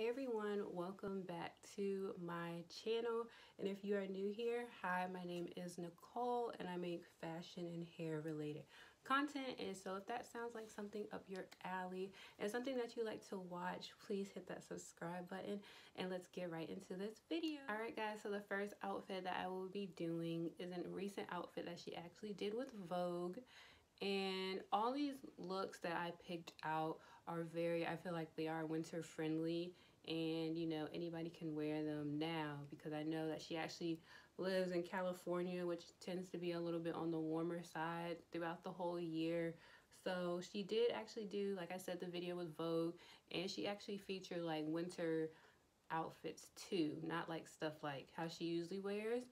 Hey everyone, welcome back to my channel. And if you are new here, hi, my name is Nicole and I make fashion and hair related content. And so if that sounds like something up your alley and something that you like to watch, please hit that subscribe button and let's get right into this video. All right guys, so the first outfit that I will be doing is a recent outfit that she actually did with Vogue and all these looks that I picked out are very I feel like they are winter friendly and you know anybody can wear them now because I know that she actually lives in California which tends to be a little bit on the warmer side throughout the whole year. So she did actually do like I said the video with Vogue and she actually featured like winter outfits too not like stuff like how she usually wears.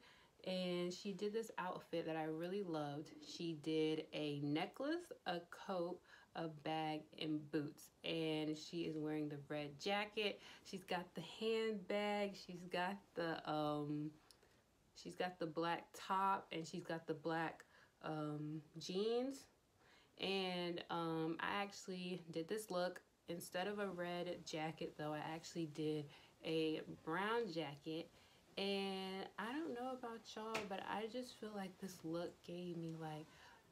And she did this outfit that I really loved. She did a necklace a coat a bag and boots. And she is wearing the red jacket. She's got the handbag. She's got the um she's got the black top and she's got the black um jeans. And um i actually did this look. Instead of a red jacket though i actually did a brown jacket. And i don't know about y'all but i just feel like this look gave me like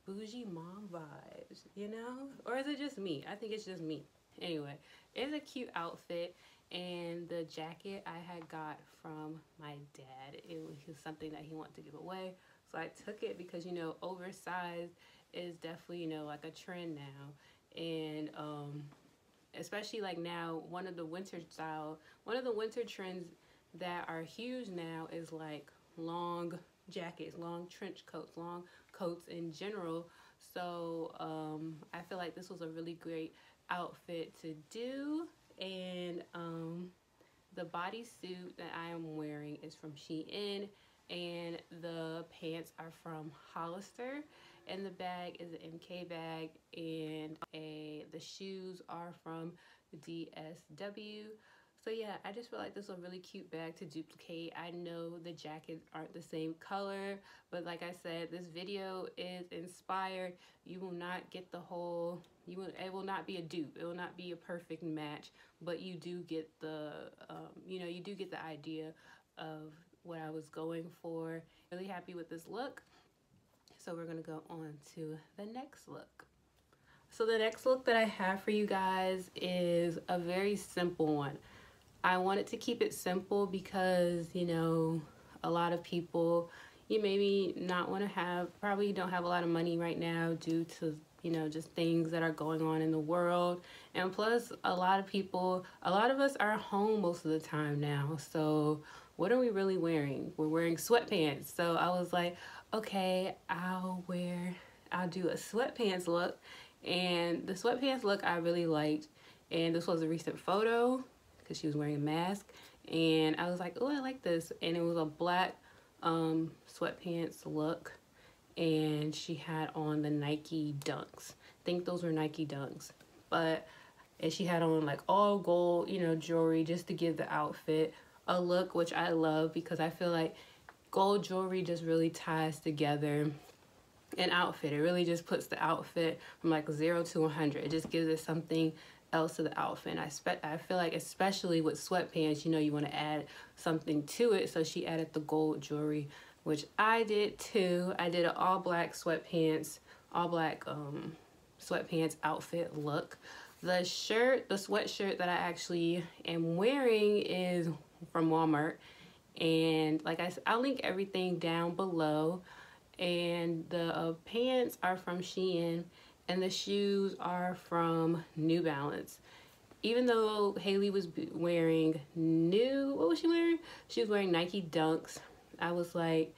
bougie mom vibes, you know? Or is it just me? I think it's just me. Anyway, it's a cute outfit and the jacket I had got from my dad. It was something that he wanted to give away. So I took it because, you know, oversized is definitely, you know, like a trend now. And um, especially like now, one of the winter style, one of the winter trends that are huge now is like long jackets, long trench coats, long coats in general. So um, I feel like this was a really great outfit to do. And um, the bodysuit that I am wearing is from Shein and the pants are from Hollister and the bag is an MK bag and a the shoes are from DSW so yeah, I just feel like this is a really cute bag to duplicate. I know the jackets aren't the same color, but like I said, this video is inspired. You will not get the whole, you will, it will not be a dupe. It will not be a perfect match, but you do get the, um, you know, you do get the idea of what I was going for. Really happy with this look. So we're gonna go on to the next look. So the next look that I have for you guys is a very simple one. I wanted to keep it simple because, you know, a lot of people, you maybe not want to have, probably don't have a lot of money right now due to, you know, just things that are going on in the world. And plus, a lot of people, a lot of us are home most of the time now. So, what are we really wearing? We're wearing sweatpants. So, I was like, okay, I'll wear, I'll do a sweatpants look. And the sweatpants look I really liked. And this was a recent photo because she was wearing a mask. And I was like, oh, I like this. And it was a black um, sweatpants look. And she had on the Nike Dunks. I think those were Nike Dunks. But, and she had on like all gold, you know, jewelry just to give the outfit a look, which I love because I feel like gold jewelry just really ties together an outfit. It really just puts the outfit from like zero to 100. It just gives it something else to the outfit. And I, spe I feel like especially with sweatpants, you know, you want to add something to it. So she added the gold jewelry, which I did too. I did an all black sweatpants, all black um, sweatpants outfit look. The shirt, the sweatshirt that I actually am wearing is from Walmart. And like I said, I'll link everything down below. And the uh, pants are from Shein and the shoes are from New Balance. Even though Hailey was wearing new, what was she wearing? She was wearing Nike Dunks. I was like,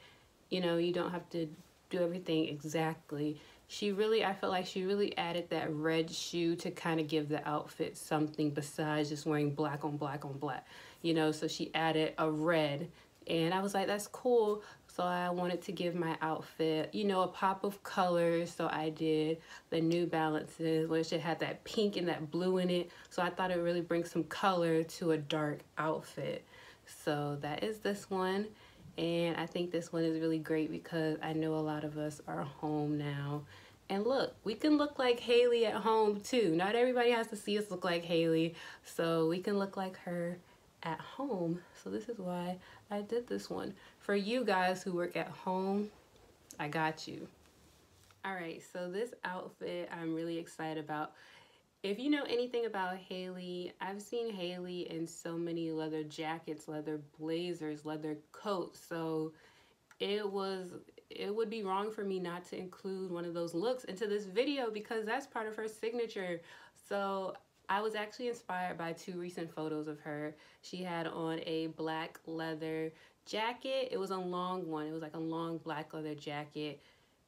you know, you don't have to do everything exactly. She really, I felt like she really added that red shoe to kind of give the outfit something besides just wearing black on black on black. You know, so she added a red and I was like, that's cool. So I wanted to give my outfit, you know, a pop of color. So I did the New Balances, which it had that pink and that blue in it. So I thought it really brings some color to a dark outfit. So that is this one. And I think this one is really great because I know a lot of us are home now And look, we can look like Hailey at home too. Not everybody has to see us look like Hailey. So we can look like her at home. So this is why I did this one. For you guys who work at home, I got you. All right, so this outfit I'm really excited about. If you know anything about Hailey, I've seen Hailey in so many leather jackets, leather blazers, leather coats. So it was it would be wrong for me not to include one of those looks into this video because that's part of her signature. So I was actually inspired by two recent photos of her. She had on a black leather jacket. It was a long one. It was like a long black leather jacket,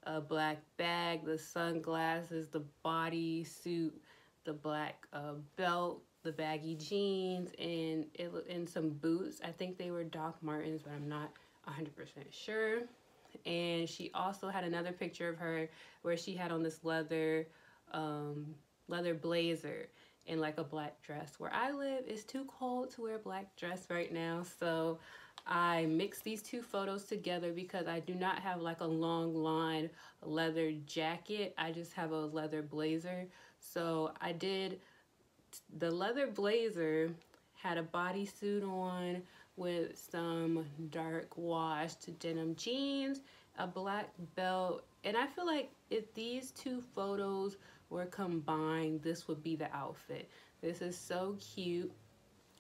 a black bag, the sunglasses, the body suit, the black uh, belt, the baggy jeans, and it and some boots. I think they were Doc Martens, but I'm not 100% sure. And she also had another picture of her where she had on this leather um, leather blazer and like a black dress. Where I live, it's too cold to wear a black dress right now, so I mixed these two photos together because I do not have like a long line leather jacket. I just have a leather blazer. So I did the leather blazer had a bodysuit on with some dark washed denim jeans, a black belt, and I feel like if these two photos were combined, this would be the outfit. This is so cute.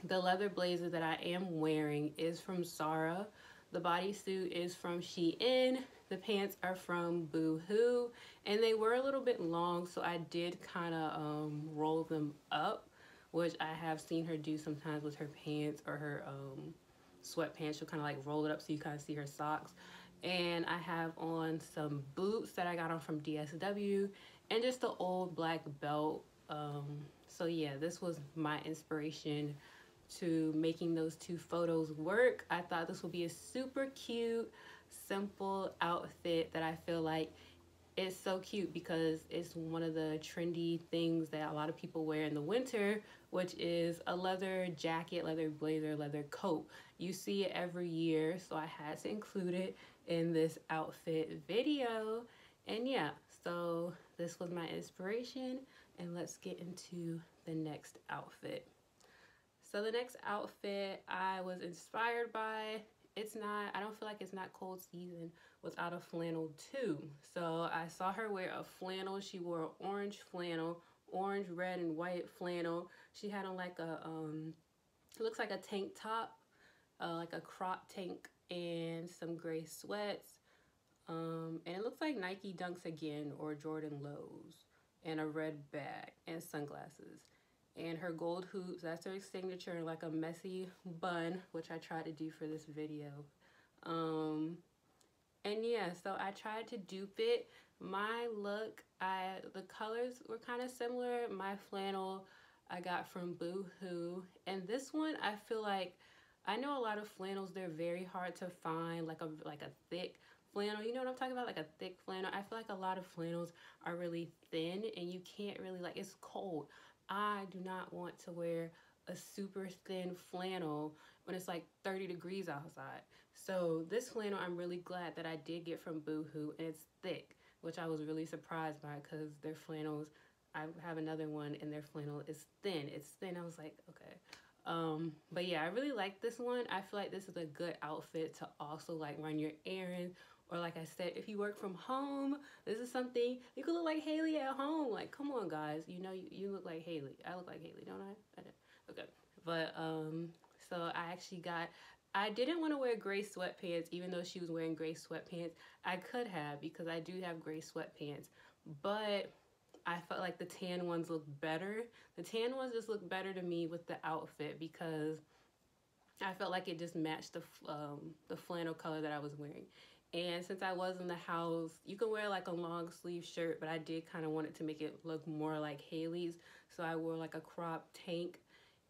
The leather blazer that I am wearing is from Zara. The bodysuit is from Shein. The pants are from Boohoo. And they were a little bit long, so I did kind of um, roll them up, which I have seen her do sometimes with her pants or her um, sweatpants. She'll kind of like roll it up so you kind of see her socks. And I have on some boots that I got on from DSW and just the old black belt. Um, so yeah, this was my inspiration to making those two photos work. I thought this would be a super cute, simple outfit that I feel like is so cute because it's one of the trendy things that a lot of people wear in the winter, which is a leather jacket, leather blazer, leather coat. You see it every year, so I had to include it in this outfit video. And yeah, so this was my inspiration and let's get into the next outfit. So the next outfit I was inspired by, it's not, I don't feel like it's not cold season without a flannel too. So I saw her wear a flannel. She wore orange flannel, orange, red, and white flannel. She had on like a, um, it looks like a tank top, uh, like a crop tank and some gray sweats. Um, and it looks like Nike Dunks again or Jordan Lows and a red bag and sunglasses and her gold hoops. That's her signature like a messy bun, which I tried to do for this video. Um, and yeah, so I tried to dupe it. My look, I the colors were kind of similar. My flannel I got from Boohoo, and this one I feel like I know a lot of flannels. They're very hard to find, like a like a thick flannel. You know what I'm talking about? Like a thick flannel. I feel like a lot of flannels are really thin, and you can't really like. It's cold. I do not want to wear a super thin flannel when it's like 30 degrees outside. So this flannel I'm really glad that I did get from Boohoo and it's thick, which I was really surprised by because their flannels, I have another one and their flannel is thin. It's thin. I was like, okay. Um, but yeah, I really like this one. I feel like this is a good outfit to also like run your errands or like I said, if you work from home, this is something you could look like Hailey at home. Like, come on, guys. You know, you, you look like Hailey. I look like Hailey, don't I? I don't. Okay. But um, so I actually got. I didn't want to wear gray sweatpants, even though she was wearing gray sweatpants. I could have because I do have gray sweatpants, but I felt like the tan ones look better. The tan ones just look better to me with the outfit because I felt like it just matched the um, the flannel color that I was wearing. And since I was in the house, you can wear like a long sleeve shirt, but I did kind of want it to make it look more like Hailey's. So I wore like a crop tank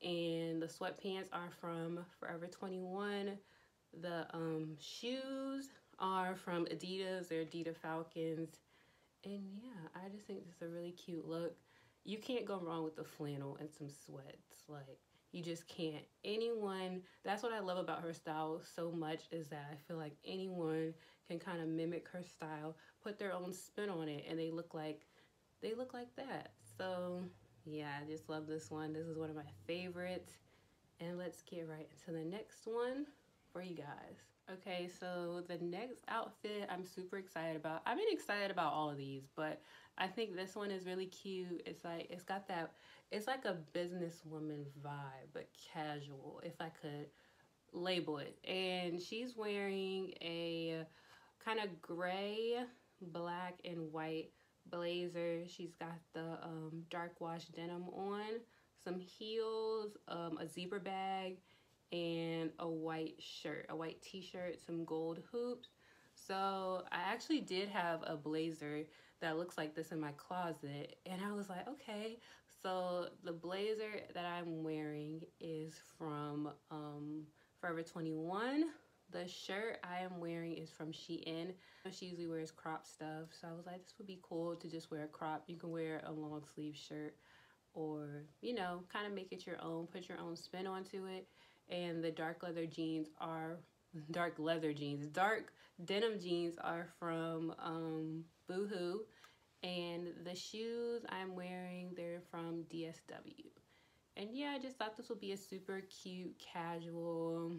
and the sweatpants are from Forever 21. The um, shoes are from Adidas. They're Adidas Falcons. And yeah, I just think this is a really cute look. You can't go wrong with the flannel and some sweats. Like, you just can't. Anyone, that's what I love about her style so much is that I feel like anyone can kind of mimic her style, put their own spin on it, and they look like they look like that. So yeah, I just love this one. This is one of my favorites. And let's get right into the next one for you guys. Okay, so the next outfit I'm super excited about. I've been excited about all of these, but I think this one is really cute. It's like, it's got that, it's like a businesswoman vibe, but casual, if I could label it. And she's wearing a kind of gray, black, and white blazer. She's got the um, dark wash denim on, some heels, um, a zebra bag, and a white shirt, a white t-shirt, some gold hoops. So I actually did have a blazer that looks like this in my closet and I was like, okay. So the blazer that I'm wearing is from um, Forever 21. The shirt I am wearing is from Shein. She usually wears crop stuff. So I was like, this would be cool to just wear a crop. You can wear a long sleeve shirt or, you know, kind of make it your own, put your own spin onto it and the dark leather jeans are dark leather jeans. Dark denim jeans are from um, Boohoo, and the shoes I'm wearing they're from DSW. And yeah, I just thought this would be a super cute, casual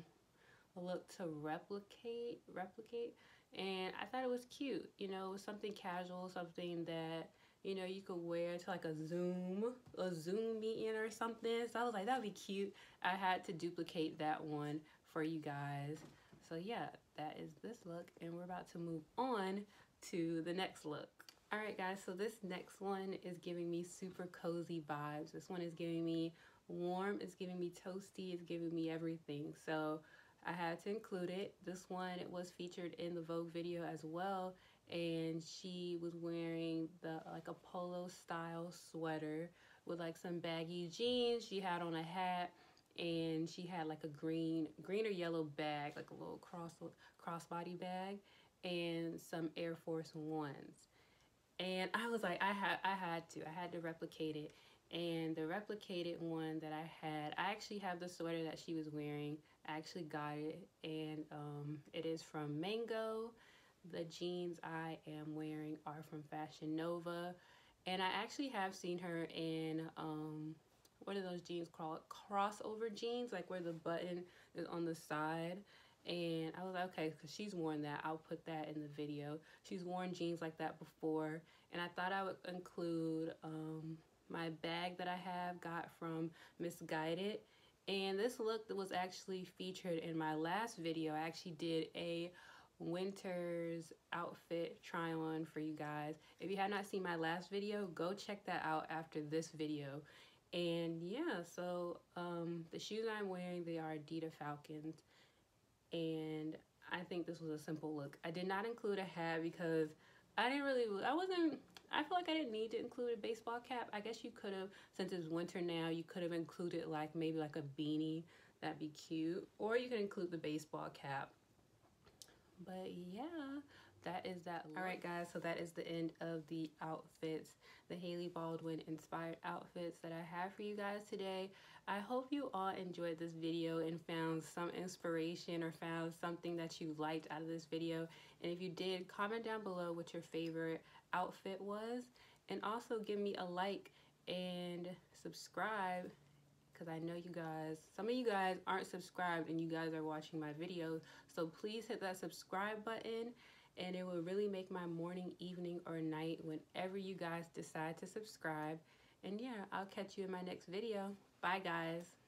look to replicate, replicate. And I thought it was cute, you know, something casual, something that you know, you could wear to like a Zoom, a Zoom meeting or something. So I was like, that'd be cute. I had to duplicate that one for you guys. So yeah, that is this look and we're about to move on to the next look. All right guys, so this next one is giving me super cozy vibes. This one is giving me warm, it's giving me toasty, it's giving me everything. So I had to include it. This one it was featured in the Vogue video as well and she was wearing the like a polo style sweater with like some baggy jeans. She had on a hat and she had like a green green or yellow bag, like a little cross crossbody bag and some Air Force Ones. And I was like I had I had to. I had to replicate it. And the replicated one that I had, I actually have the sweater that she was wearing. I actually got it and um, it is from Mango the jeans I am wearing are from Fashion Nova. And I actually have seen her in, um, what are those jeans called? Crossover jeans, like where the button is on the side. And I was like, okay, because she's worn that. I'll put that in the video. She's worn jeans like that before. And I thought I would include um, my bag that I have got from Missguided. And this look that was actually featured in my last video. I actually did a winter's outfit try on for you guys. If you have not seen my last video, go check that out after this video. And yeah, so um, the shoes I'm wearing, they are Adidas Falcons. And I think this was a simple look. I did not include a hat because I didn't really, I wasn't, I feel like I didn't need to include a baseball cap. I guess you could have, since it's winter now, you could have included like maybe like a beanie. That'd be cute. Or you can include the baseball cap but yeah that is that all right guys so that is the end of the outfits the Hailey Baldwin inspired outfits that I have for you guys today. I hope you all enjoyed this video and found some inspiration or found something that you liked out of this video. And if you did comment down below what your favorite outfit was. And also give me a like and subscribe because I know you guys, some of you guys aren't subscribed and you guys are watching my videos. So please hit that subscribe button and it will really make my morning, evening, or night whenever you guys decide to subscribe. And yeah, I'll catch you in my next video. Bye guys.